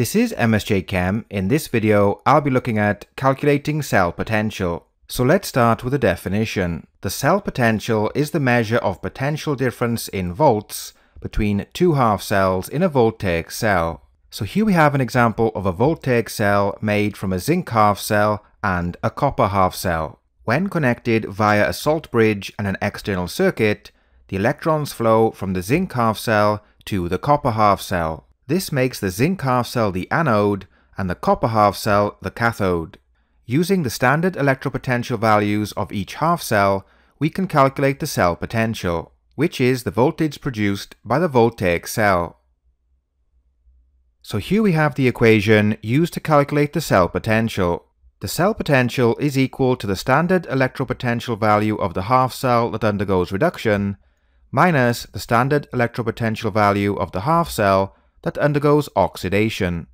This is MSJ Chem. In this video, I'll be looking at calculating cell potential. So let's start with a definition. The cell potential is the measure of potential difference in volts between two half cells in a voltaic cell. So here we have an example of a voltaic cell made from a zinc half cell and a copper half cell. When connected via a salt bridge and an external circuit, the electrons flow from the zinc half cell to the copper half cell. This makes the zinc half cell the anode and the copper half cell the cathode. Using the standard electrode potential values of each half cell, we can calculate the cell potential, which is the voltage produced by the voltaic cell. So here we have the equation used to calculate the cell potential. The cell potential is equal to the standard electrode potential value of the half cell that undergoes reduction minus the standard electrode potential value of the half cell that undergoes oxidation.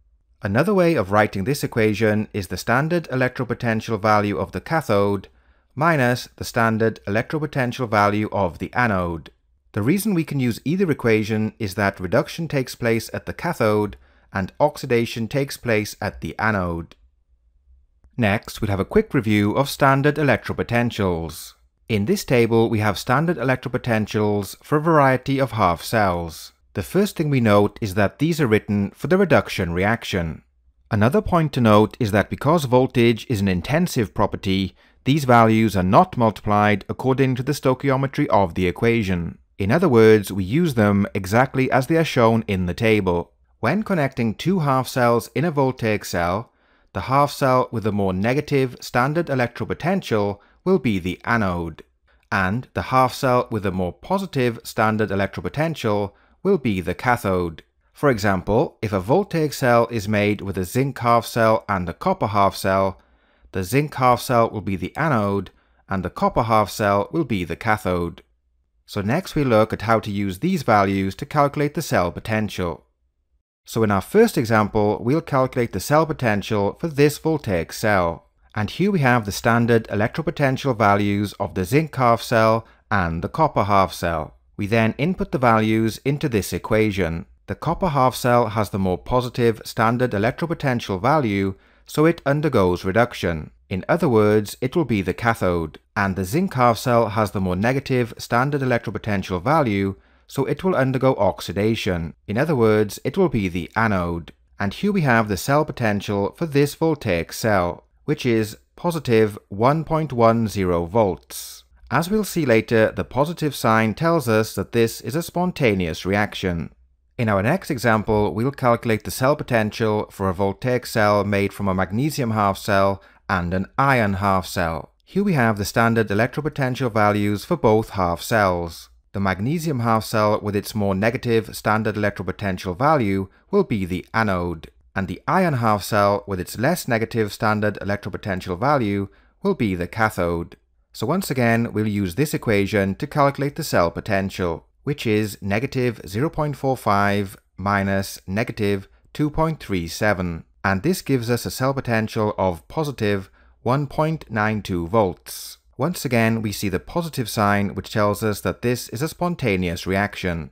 Another way of writing this equation is the standard electrode potential value of the cathode minus the standard electrode potential value of the anode. The reason we can use either equation is that reduction takes place at the cathode and oxidation takes place at the anode. Next, we'll have a quick review of standard electrode potentials. In this table, we have standard electrode potentials for a variety of half cells. The first thing we note is that these are written for the reduction reaction. Another point to note is that because voltage is an intensive property, these values are not multiplied according to the stoichiometry of the equation. In other words, we use them exactly as they are shown in the table. When connecting two half cells in a voltaic cell, the half cell with the more negative standard electrode potential will be the anode, and the half cell with the more positive standard electrode potential will be the cathode. For example, if a voltaic cell is made with a zinc half cell and a copper half cell, the zinc half cell will be the anode and the copper half cell will be the cathode. So next we look at how to use these values to calculate the cell potential. So in our first example, we'll calculate the cell potential for this voltaic cell. And here we have the standard electrode potential values of the zinc half cell and the copper half cell. We then input the values into this equation. The copper half cell has the more positive standard electrode potential value, so it undergoes reduction. In other words, it will be the cathode. And the zinc half cell has the more negative standard electrode potential value, so it will undergo oxidation. In other words, it will be the anode. And here we have the cell potential for this voltaic cell which is positive 1.10 volts. As we'll see later, the positive sign tells us that this is a spontaneous reaction. In our next example, we'll calculate the cell potential for a voltaic cell made from a magnesium half cell and an iron half cell. Here we have the standard electrode potential values for both half cells. The magnesium half cell with its more negative standard electrode potential value will be the anode and the iron half cell with its less negative standard electrode potential value will be the cathode. So once again, we'll use this equation to calculate the cell potential, which is negative 0.45 minus negative 2.37, and this gives us a cell potential of positive 1.92 volts. Once again, we see the positive sign which tells us that this is a spontaneous reaction.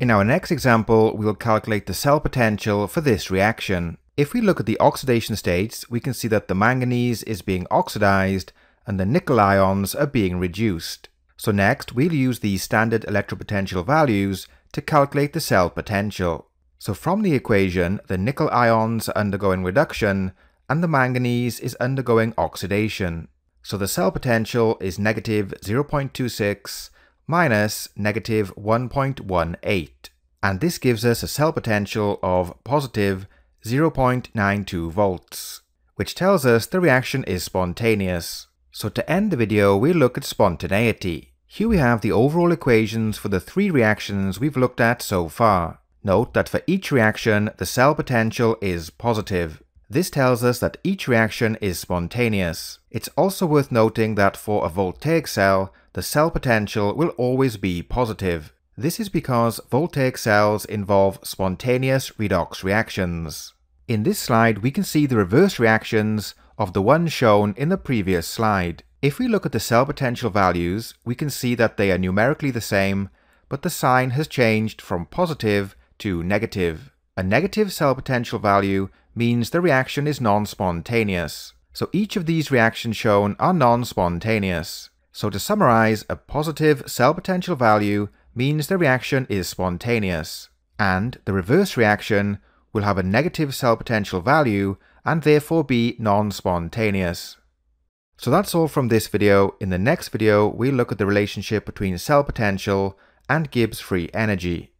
In our next example, we will calculate the cell potential for this reaction. If we look at the oxidation states, we can see that the manganese is being oxidized and the nickel ions are being reduced. So next, we'll use these standard electrode potential values to calculate the cell potential. So from the equation, the nickel ions are undergoing reduction and the manganese is undergoing oxidation. So the cell potential is negative 0.26 minus negative 1.18, and this gives us a cell potential of positive 0.92 volts, which tells us the reaction is spontaneous. So to end the video, we'll look at spontaneity. Here we have the overall equations for the three reactions we've looked at so far. Note that for each reaction, the cell potential is positive. This tells us that each reaction is spontaneous. It's also worth noting that for a voltaic cell, the cell potential will always be positive. This is because voltaic cells involve spontaneous redox reactions. In this slide, we can see the reverse reactions of the one shown in the previous slide. If we look at the cell potential values, we can see that they are numerically the same, but the sign has changed from positive to negative. A negative cell potential value means the reaction is non-spontaneous. So each of these reactions shown are non-spontaneous. So to summarize, a positive cell potential value means the reaction is spontaneous, and the reverse reaction will have a negative cell potential value and therefore be non-spontaneous. So that's all from this video. In the next video, we'll look at the relationship between cell potential and Gibbs free energy.